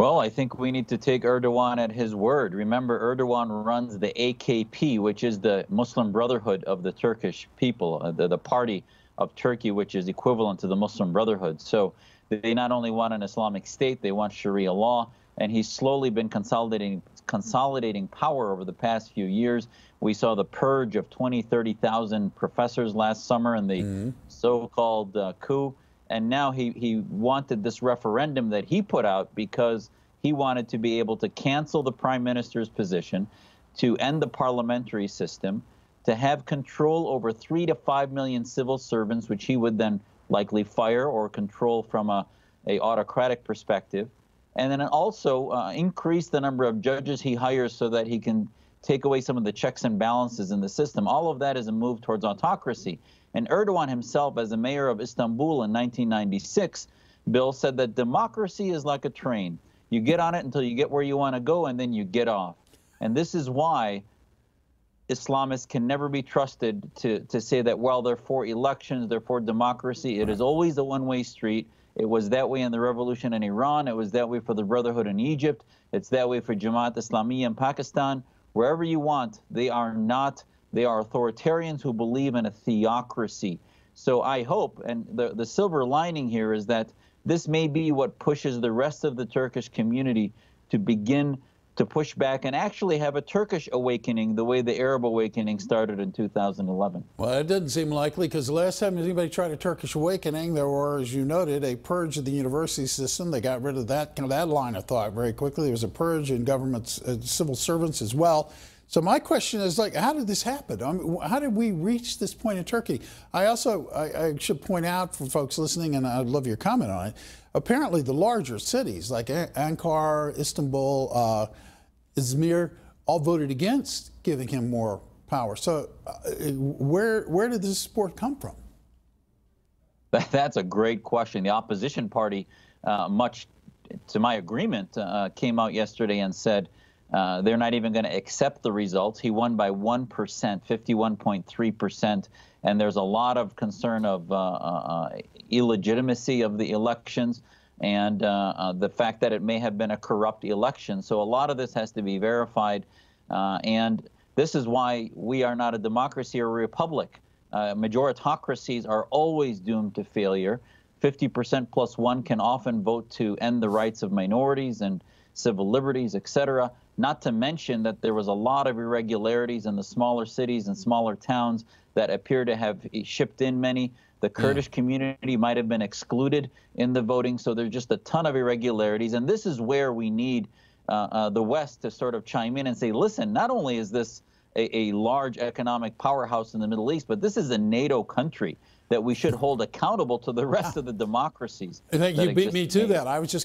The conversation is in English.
Well, I think we need to take Erdogan at his word. Remember, Erdogan runs the AKP, which is the Muslim Brotherhood of the Turkish people, uh, the, the party of Turkey, which is equivalent to the Muslim Brotherhood. So they not only want an Islamic state, they want Sharia law, and he's slowly been consolidating consolidating power over the past few years. We saw the purge of 20, 30,000 professors last summer in the mm-hmm. so-called uh, coup and now he, he wanted this referendum that he put out because he wanted to be able to cancel the prime minister's position, to end the parliamentary system, to have control over three to five million civil servants, which he would then likely fire or control from a, a autocratic perspective, and then also uh, increase the number of judges he hires so that he can take away some of the checks and balances in the system. All of that is a move towards autocracy. And Erdogan himself, as a mayor of Istanbul in 1996, Bill said that democracy is like a train. You get on it until you get where you want to go, and then you get off. And this is why Islamists can never be trusted to, to say that, well, they're for elections, they're for democracy. It is always a one way street. It was that way in the revolution in Iran. It was that way for the Brotherhood in Egypt. It's that way for Jamaat Islami in Pakistan. Wherever you want, they are not they are authoritarians who believe in a theocracy. So I hope, and the, the silver lining here is that this may be what pushes the rest of the Turkish community to begin to push back and actually have a Turkish awakening the way the Arab awakening started in 2011. Well, it doesn't seem likely because the last time anybody tried a Turkish awakening, there were, as you noted, a purge of the university system. They got rid of that kind of that line of thought very quickly. There was a purge in government uh, civil servants as well. So my question is like, how did this happen? I mean, how did we reach this point in Turkey? I also I, I, should point out for folks listening, and I'd love your comment on it. Apparently, the larger cities like Ankara, Istanbul, uh, Izmir, all voted against giving him more power. So, uh, where where did this support come from? That's a great question. The opposition party, uh, much to my agreement, uh, came out yesterday and said uh, they're not even going to accept the results. He won by 1%, 51.3%. And there's a lot of concern of uh, uh, illegitimacy of the elections and uh, uh, the fact that it may have been a corrupt election. So a lot of this has to be verified. and this is why we are not a democracy or a republic. majoritocracies are always doomed to failure. 50% plus one can often vote to end the rights of minorities and civil liberties, etc. Not to mention that there was a lot of irregularities in the smaller cities and smaller towns that appear to have shipped in many. The Kurdish yeah. community might have been excluded in the voting, so there's just a ton of irregularities. And this is where we need uh, uh, the West to sort of chime in and say, listen, not only is this a, a large economic powerhouse in the Middle East, but this is a NATO country that we should hold accountable to the rest of the democracies. I think you beat me to that. I was just